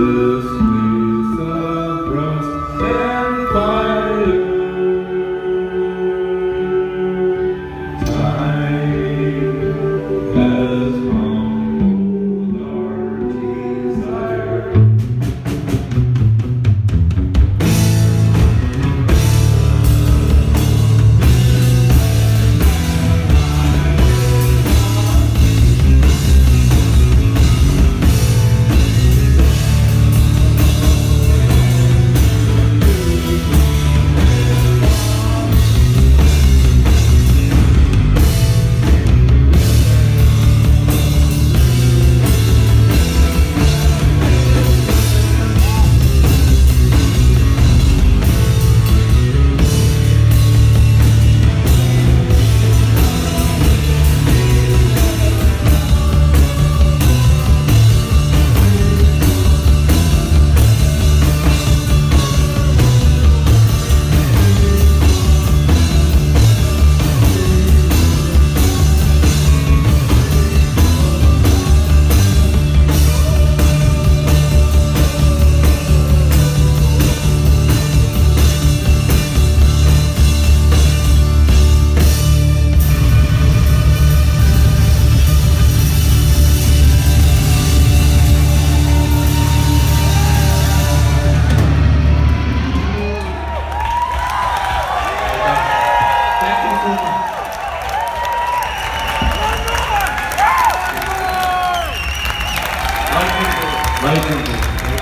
Earth. Thank you.